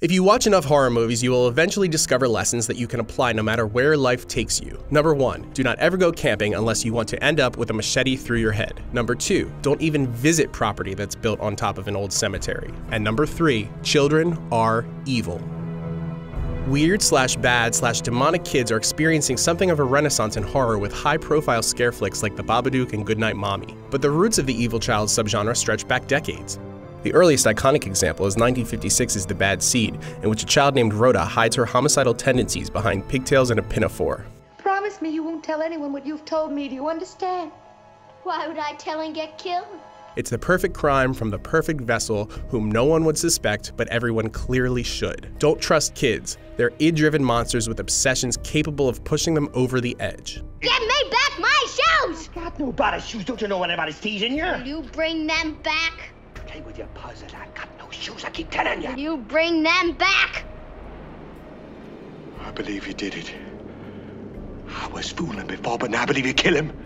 If you watch enough horror movies, you will eventually discover lessons that you can apply no matter where life takes you. Number one, do not ever go camping unless you want to end up with a machete through your head. Number two, don't even visit property that's built on top of an old cemetery. And number three, children are evil. Weird slash bad slash demonic kids are experiencing something of a renaissance in horror with high profile scare flicks like The Babadook and Goodnight Mommy. But the roots of the evil child subgenre stretch back decades. The earliest iconic example is 1956's The Bad Seed, in which a child named Rhoda hides her homicidal tendencies behind pigtails and a pinafore. Promise me you won't tell anyone what you've told me. Do you understand? Why would I tell and get killed? It's the perfect crime from the perfect vessel whom no one would suspect, but everyone clearly should. Don't trust kids. They're id driven monsters with obsessions capable of pushing them over the edge. Give me back my shoes! Got no body shoes. Don't you know anybody's teasing you? Will you bring them back? Play with your puzzle. I got no shoes. I keep telling you. You bring them back? I believe you did it. I was fooling before, but now I believe you kill him.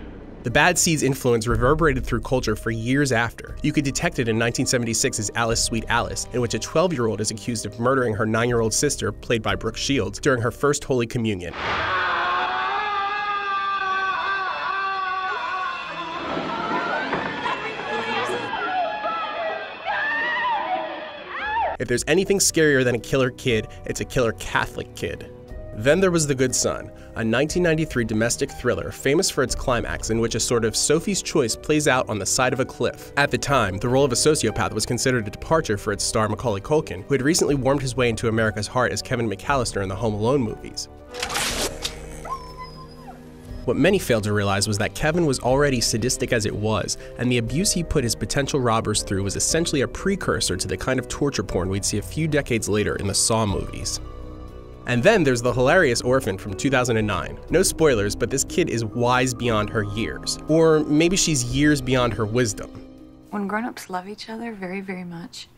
The Bad Seed's influence reverberated through culture for years after. You could detect it in 1976's Alice Sweet Alice, in which a 12 year old is accused of murdering her 9 year old sister, played by Brooke Shields, during her first Holy Communion. If there's anything scarier than a killer kid, it's a killer Catholic kid. Then there was The Good Son, a 1993 domestic thriller famous for its climax in which a sort of Sophie's Choice plays out on the side of a cliff. At the time, the role of a sociopath was considered a departure for its star Macaulay Culkin, who had recently warmed his way into America's heart as Kevin McAllister in the Home Alone movies. What many failed to realize was that Kevin was already sadistic as it was, and the abuse he put his potential robbers through was essentially a precursor to the kind of torture porn we'd see a few decades later in the Saw movies. And then there's the hilarious Orphan from 2009. No spoilers, but this kid is wise beyond her years. Or maybe she's years beyond her wisdom. When grown-ups love each other very, very much,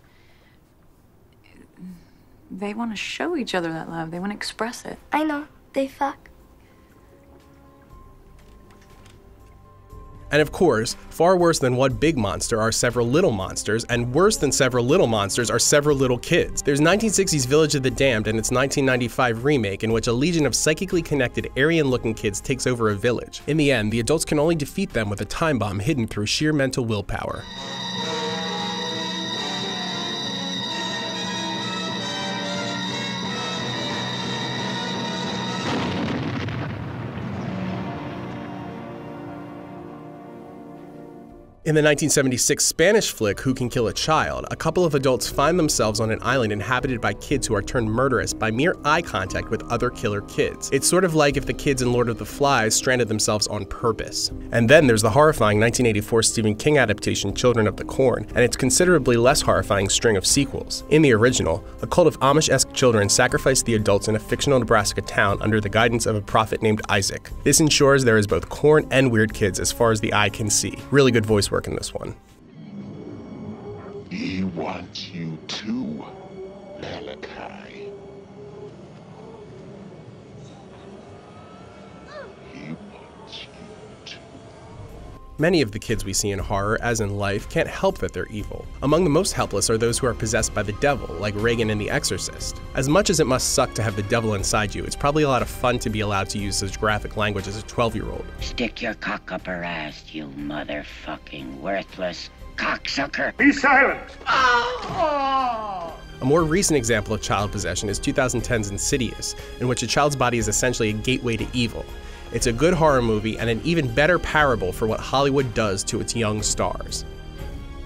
they want to show each other that love. They want to express it. I know. They fuck. And of course, far worse than one big monster are several little monsters, and worse than several little monsters are several little kids. There's 1960s Village of the Damned and its 1995 remake, in which a legion of psychically connected, Aryan looking kids takes over a village. In the end, the adults can only defeat them with a time bomb hidden through sheer mental willpower. In the 1976 Spanish flick Who Can Kill a Child, a couple of adults find themselves on an island inhabited by kids who are turned murderous by mere eye contact with other killer kids. It's sort of like if the kids in Lord of the Flies stranded themselves on purpose. And then there's the horrifying 1984 Stephen King adaptation Children of the Corn, and its considerably less horrifying string of sequels. In the original, a cult of Amish-esque children sacrifice the adults in a fictional Nebraska town under the guidance of a prophet named Isaac. This ensures there is both corn and weird kids as far as the eye can see. Really good voice in this one. He wants you too, Malachi. Many of the kids we see in horror, as in life, can't help that they're evil. Among the most helpless are those who are possessed by the devil, like Regan in The Exorcist. As much as it must suck to have the devil inside you, it's probably a lot of fun to be allowed to use such graphic language as a 12 year old. Stick your cock up her ass, you motherfucking worthless cocksucker. Be silent. A more recent example of child possession is 2010's Insidious, in which a child's body is essentially a gateway to evil. It's a good horror movie and an even better parable for what Hollywood does to its young stars.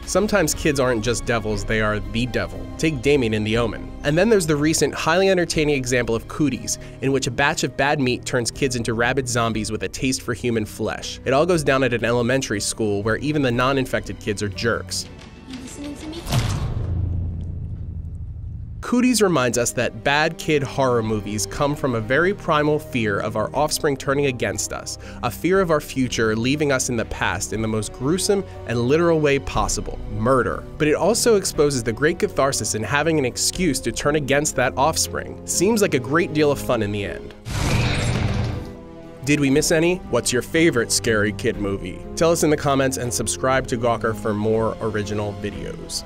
Sometimes kids aren't just devils, they are the devil. Take Damien in The Omen. And then there's the recent, highly entertaining example of Cooties, in which a batch of bad meat turns kids into rabid zombies with a taste for human flesh. It all goes down at an elementary school where even the non infected kids are jerks. You listening to me? Cooties reminds us that bad kid horror movies come from a very primal fear of our offspring turning against us, a fear of our future leaving us in the past in the most gruesome and literal way possible murder. But it also exposes the great catharsis in having an excuse to turn against that offspring. Seems like a great deal of fun in the end. Did we miss any? What's your favorite scary kid movie? Tell us in the comments and subscribe to Gawker for more original videos.